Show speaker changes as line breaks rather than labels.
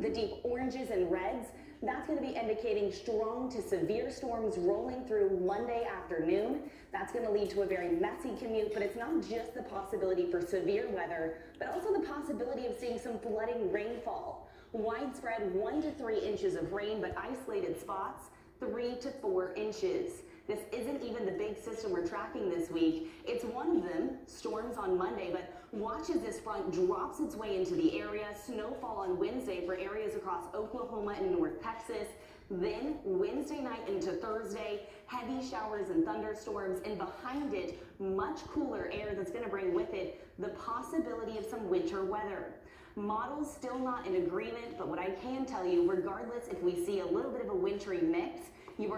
The deep oranges and reds, that's going to be indicating strong to severe storms rolling through Monday afternoon. That's going to lead to a very messy commute, but it's not just the possibility for severe weather, but also the possibility of seeing some flooding rainfall. Widespread one to three inches of rain, but isolated spots, three to four inches. This isn't even the big system we're tracking this week. One of them, storms on Monday, but watch as this front drops its way into the area. Snowfall on Wednesday for areas across Oklahoma and North Texas. Then Wednesday night into Thursday, heavy showers and thunderstorms, and behind it, much cooler air that's going to bring with it the possibility of some winter weather. Models still not in agreement, but what I can tell you, regardless if we see a little bit of a wintry mix, you are